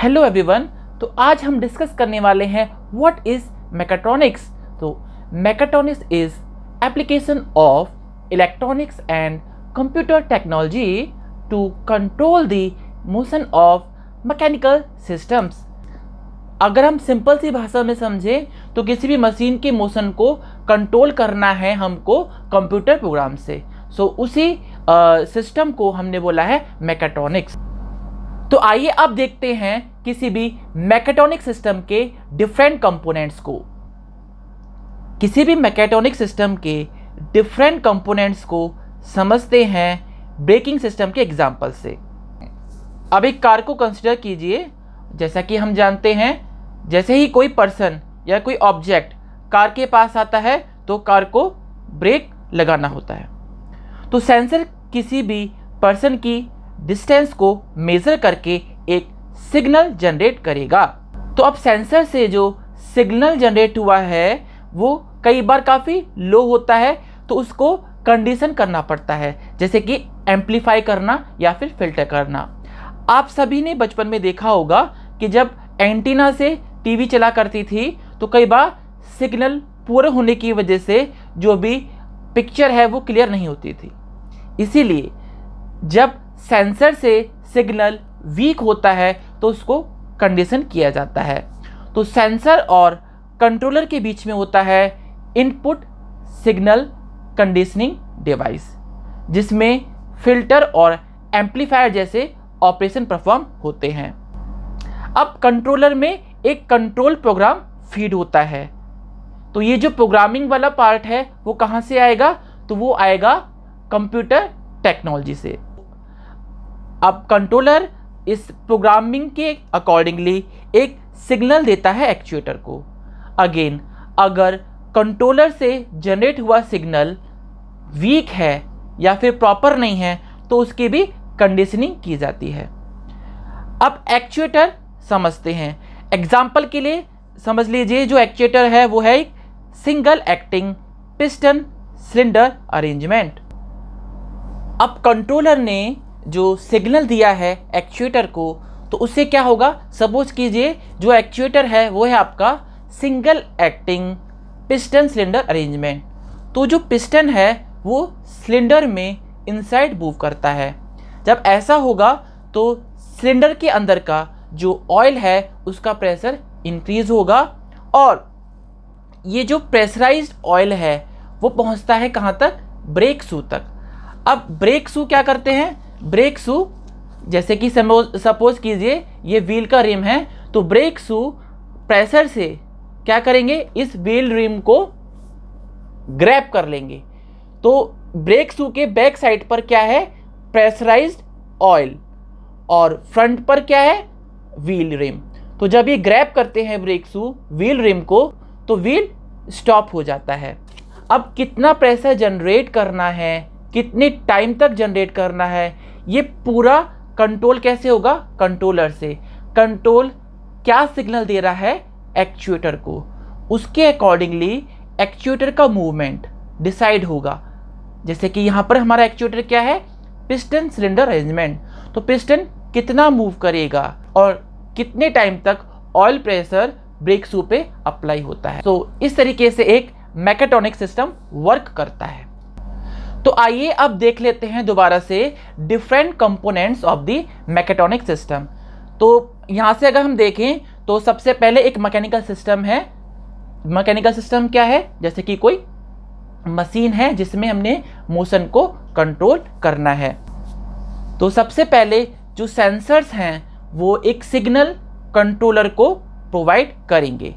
Hello everyone तो आज हम डिस्कस करने वाले हैं व्हाट इज़ मैकेट्रॉनिक्स तो mechatronics is application of electronics and computer technology to control the motion of mechanical systems अगर हम सिंपल सी भाषा में समझें तो किसी भी मशीन के मोशन को कंट्रोल करना है हमको कंप्यूटर प्रोग्राम से। सो so, उसी सिस्टम uh, को हमने बोला है मैकेट्रॉनिक्स तो आइए अब देखते हैं किसी भी मैकेटोनिक सिस्टम के डिफरेंट कंपोनेंट्स को। किसी भी मैकेटोनिक सिस्टम के डिफरेंट कंपोनेंट्स को समझते हैं ब्रेकिंग सिस्टम के एग्ज़ाम्पल से। अब एक कार को कंसिडर कीजिए, जैसा कि हम जानते हैं, जैसे ही कोई पर्सन या कोई ऑब्जेक्ट कार के पास आता है तो कार को ब्रेक लगाना होता है। तो सेंसर किसी भी पर्सन की डिस्टेंस को मेज़र करके एक सिग्नल जनरेट करेगा। तो अब सेंसर से जो सिग्नल जनरेट हुआ है, वो कई बार काफ़ी लो होता है तो उसको कंडीशन करना पड़ता है, जैसे कि एम्पलीफाई करना या फिर फ़िल्टर करना। आप सभी ने बचपन में देखा होगा कि जब एंटीना से टीवी चला करती थी तो कई बार सिग्नल पूरे होने की वजह से जो भी पिक्चर है वो क्लियर नहीं होती थी। इसीलिए जब सेंसर से सिग्नल वीक होता है तो उसको कंडीशन किया जाता है। तो सेंसर और कंट्रोलर के बीच में होता है इनपुट सिग्नल कंडीशनिंग डिवाइस, जिसमें फ़िल्टर और एम्पलीफायर जैसे ऑपरेशन परफॉर्म होते हैं। अब कंट्रोलर में एक कंट्रोल प्रोग्राम फ़ीड होता है। तो ये जो प्रोग्रामिंग वाला पार्ट है, वो कहाँ से आएगा? तो वो आएगा कंप्यूटर टेक्नोलॉजी से। अब कंट्रोलर इस प्रोग्रामिंग के अकॉर्डिंगली एक सिग्नल देता है एक्चुएटर को। अगेन अगर कंट्रोलर से जनरेट हुआ सिग्नल वीक है या फिर प्रॉपर नहीं है तो उसकी भी कंडीशनिंग की जाती है। अब एक्चुएटर समझते हैं। एग्ज़ाम्पल के लिए समझ लीजिए, जो एक्चुएटर है, वो है एक single acting piston cylinder arrangement अब कंट्रोलर ने जो सिग्नल दिया है एक्चुएटर को तो उससे क्या होगा? सपोज़ कीजिए, जो एक्चुएटर है, वो है आपका single acting piston cylinder arrangement तो जो पिस्टन है, वो सिलेंडर में इनसाइड मूव करता है। जब ऐसा होगा तो सिलेंडर के अंदर का जो ऑयल है, उसका प्रेशर इंक्रीज होगा और ये जो प्रेशराइज्ड ऑयल है, वो पहुँचता है कहाँ तक? ब्रेक शू तक। अब ब्रेक शू क्या करते हैं? ब्रेक शू, जैसे कि सपोज़ कीजिए, ये व्हील का रिम है तो ब्रेक शू प्रेशर से क्या करेंगे? इस व्हील रिम को ग्रैप कर लेंगे। तो ब्रेक शू के बैक साइड पर क्या है? Pressurised oil. और फ्रंट पर क्या है? Wheel rim. तो जब ये ग्रैप करते हैं ब्रेक शू, व्हील रिम को तो व्हील स्टॉप हो जाता है। अब कितना प्रेशर जनरेट करना है? कितने टाइम तक जनरेट करना है? ये पूरा कंट्रोल कैसे होगा? कंट्रोलर से। कंट्रोल क्या सिग्नल दे रहा है? एक्चुएटर को। उसके अकॉर्डिंगली एक्चुएटर का मूवमेंट डिसाइड होगा। जैसे कि यहाँ पर हमारा एक्चुएटर क्या है? पिस्टन सिलेंडर अरेंजमेंट तो पिस्टन कितना मूव करेगा? और कितने टाइम तक ऑयल प्रेशर ब्रेक शू पे अप्लाई होता है? तो so, इस तरीके से एक मैकेट्रॉनिक सिस्टम वर्क करता है। तो आइए अब देख लेते हैं दोबारा से different components of the mechatronic system तो यहाँ से अगर हम देखें तो सबसे पहले एक मैकेनिकल सिस्टम है। मैकेनिकल सिस्टम क्या है? जैसे कि कोई मशीन है जिसमें हमने मोशन को कंट्रोल करना है। तो सबसे पहले जो सेंसर्स हैं, वो एक सिग्नल कंट्रोलर को प्रोवाइड करेंगे।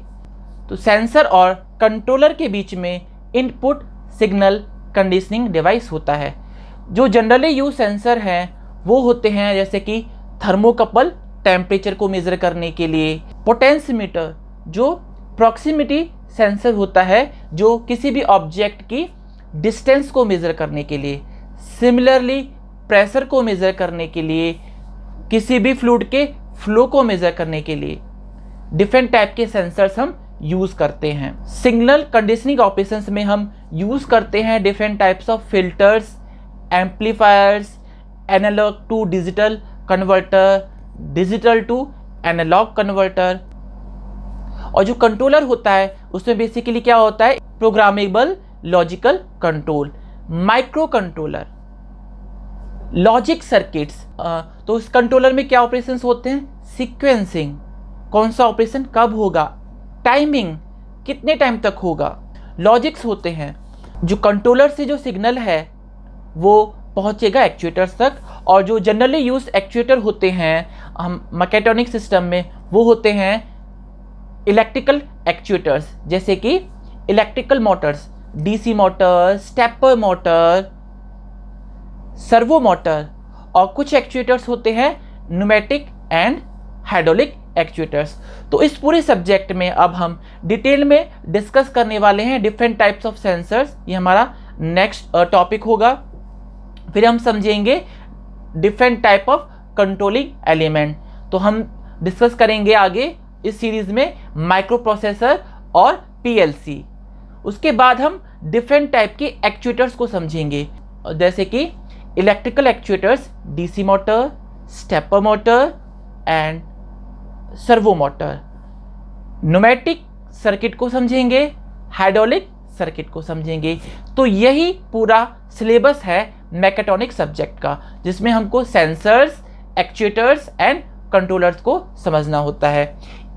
तो सेंसर और कंट्रोलर के बीच में इनपुट सिग्नल कंडीशनिंग डिवाइस होता है। जो जनरली यूज़ सेंसर हैं, वो होते हैं जैसे कि थर्मोकपल टेम्परेचर को मेज़र करने के लिए पोटेंसीमीटर जो प्रॉक्सिमिटी सेंसर होता है, जो किसी भी ऑब्जेक्ट की डिस्टेंस को मेज़र करने के लिए सिमिलरली प्रेशर को मेज़र करने के लिए, किसी भी फ्लूड के फ्लो को मेज़र करने के लिए। डिफरेंट टाइप के सेंसर्स हम यूज़ करते हैं। सिग्नल कंडीशनिंग ऑपरेशंस में हम यूज़ करते हैं different types of filters amplifiers analog to digital converter digital to analog converter और जो कंट्रोलर होता है, उसमें बेसिकली क्या होता है? Programmable logical control micro controller logic circuits तो उस कंट्रोलर में क्या ऑपरेशंस होते हैं? सीक्वेंसिंग कौन सा ऑपरेशन कब होगा? टाइमिंग कितने टाइम तक होगा? लॉजिक्स होते हैं। जो कंट्रोलर से जो सिग्नल है, वो पहुंचेगा एक्चुएटर्स तक और जो जनरली यूज़ एक्चुएटर होते हैं, हम मकेटोनिक सिस्टम में वो होते हैं इलेक्ट्रिकल एक्चुएटर्स जैसे कि electrical motors DC motor stepper motor servo motor और कुछ एक्चुएटर्स होते हैं न्यूमेटिक एंड हाइड्रोलिक एक्चुएटर्स तो इस पूरे सब्जेक्ट में अब हम डिटेल में डिस्कस करने वाले हैं डिफरेंट टाइप्स ऑफ़ सेंसर्स ये हमारा नेक्स्ट टॉपिक होगा। फिर हम समझेंगे different type of controlling element तो हम डिस्कस करेंगे आगे इस सीरीज़ में माइक्रो प्रोसेसर और पीएलसी उसके बाद हम डिफरेंट टाइप के एक्चुएटर्स को समझेंगे। जैसे कि electrical actuators DC motor stepper motor and servo motor pneumatic circuit को समझेंगे हाइड्रोलिक सर्किट को समझेंगे। तो यही पूरा सिलेबस है मैकेट्रॉनिक सब्जेक्ट का जिसमें हमको सेंसर्स एक्चुएटर्स एंड कंट्रोलर्स को समझना होता है।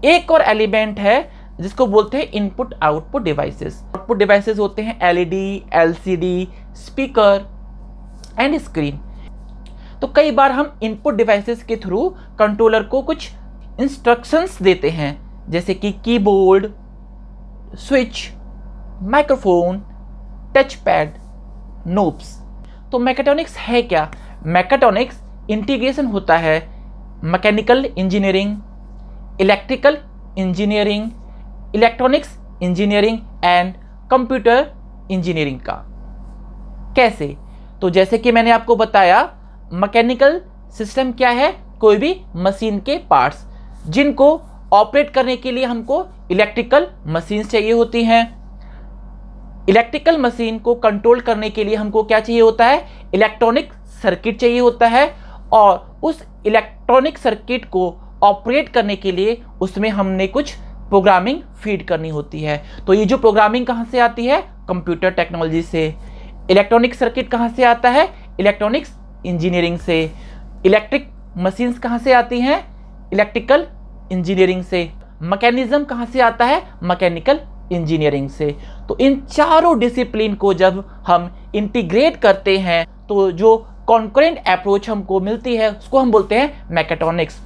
एक और एलिमेंट है जिसको बोलते हैं input output devices output devices होते हैं LED, LCD, speaker and screen तो कई बार हम इनपुट डिवाइसेस के थ्रू कंट्रोलर को कुछ इंस्ट्रक्शंस देते हैं, जैसे कि keyboard switch microphone touch pad knobs तो मैकेट्रॉनिक्स है क्या? मैकेट्रॉनिक्स इंटीग्रेशन होता है mechanical engineering electrical engineering electronics engineering and computer engineering का। कैसे? तो जैसे कि मैंने आपको बताया मैकेनिकल सिस्टम क्या है? कोई भी मशीन के पार्ट्स जिनको ऑपरेट करने के लिए हमको इलेक्ट्रिकल मशीन चाहिए होती हैं। इलेक्ट्रिकल मशीन को कंट्रोल करने के लिए हमको क्या चाहिए होता है? इलेक्ट्रॉनिक सर्किट चाहिए होता है और उस इलेक्ट्रॉनिक सर्किट को ऑपरेट करने के लिए उसमें हमने कुछ प्रोग्रामिंग फ़ीड करनी होती है। तो ये जो प्रोग्रामिंग कहाँ से आती है? कंप्यूटर टेक्नोलॉजी से। इलेक्ट्रॉनिक सर्किट कहाँ से आता है? इलेक्ट्रॉनिक्स इंजीनियरिंग से। इलेक्ट्रिक मशीन्स कहाँ से आती हैं? इलेक्ट्रिकल इंजीनियरिंग से। मैकेनिज्म कहाँ से आता है? मैकेनिकल इंजीनियरिंग से। तो इन चारों डिसिप्लिन को जब हम इंटीग्रेट करते हैं तो जो कॉन्करेंट अप्रोच हमको मिलती है, उसको हम बोलते हैं मैकेट्रॉनिक्स।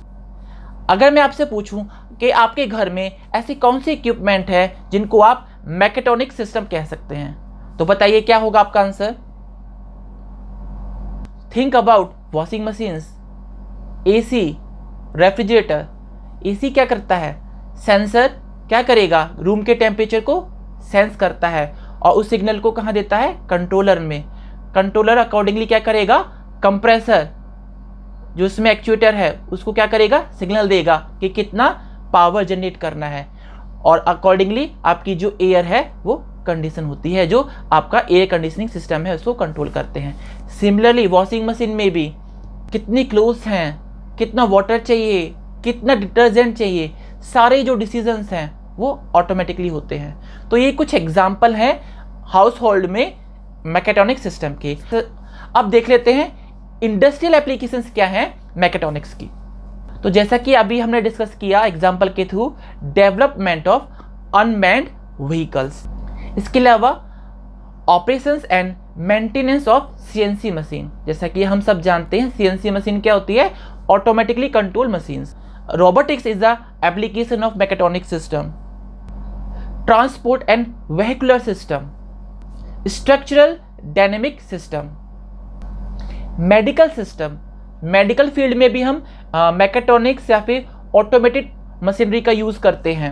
अगर मैं आपसे पूछूँ कि आपके घर में ऐसी कौन सी इक्विपमेंट है जिनको आप मैकेट्रॉनिक सिस्टम कह सकते हैं? तो बताइए, क्या होगा आपका answer? Think about washing machines AC refrigerator AC क्या करता है? सेंसर क्या करेगा? रूम के टेम्परेचर को सेंस करता है और उस सिग्नल को कहाँ देता है? कंट्रोलर में। कंट्रोलर अकॉर्डिंगली क्या करेगा? कंप्रेसर जो उसमें एक्चुएटर है, उसको क्या करेगा? सिग्नल देगा कि कितना पावर जनरेट करना है। और अकॉर्डिंगली आपकी जो एयर है, वो कंडीशन होती है, जो आपका एयर कंडीशनिंग सिस्टम है, उसको कंट्रोल करते हैं। सिमिलरली वॉशिंग मशीन में भी कितनी क्लोज हैं, कितना वाटर चाहिए कितना डिटर्जेंट चाहिए, सारे जो डिसीजंस हैं, वो ऑटोमेटिकली होते हैं। तो ये कुछ एग्ज़ाम्पल हैं हाउस होल्ड में मैकेट्रॉनिक सिस्टम के। तो अब देख लेते हैं इंडस्ट्रियल एप्लीकेशंस क्या हैं मैकेट्रॉनिक्स की। तो जैसा कि अभी हमने डिस्कस किया एग्ज़ाम्पल के through development of unmanned vehicles इसके अलावा operations and maintenance of CNC machine जैसा कि हम सब जानते हैं सीएनसी मशीन क्या होती है? Automatically control machines robotics is the application of mechatronic system. Transport and vehicular system. Structural dynamic system. Medical system medical field में भी हम मैकेट्रॉनिक्स या फिर ऑटोमेटेड मशीनरी का यूज़ करते हैं।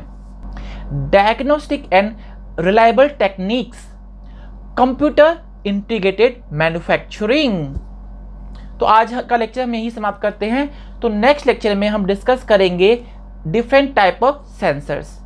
Diagnostic and reliable techniques computer integrated manufacturing तो आज का लेक्चर हम यही समाप्त करते हैं। तो नेक्स्ट लेक्चर में हम डिस्कस करेंगे डिफरेंट टाइप ऑफ़ सेंसर्स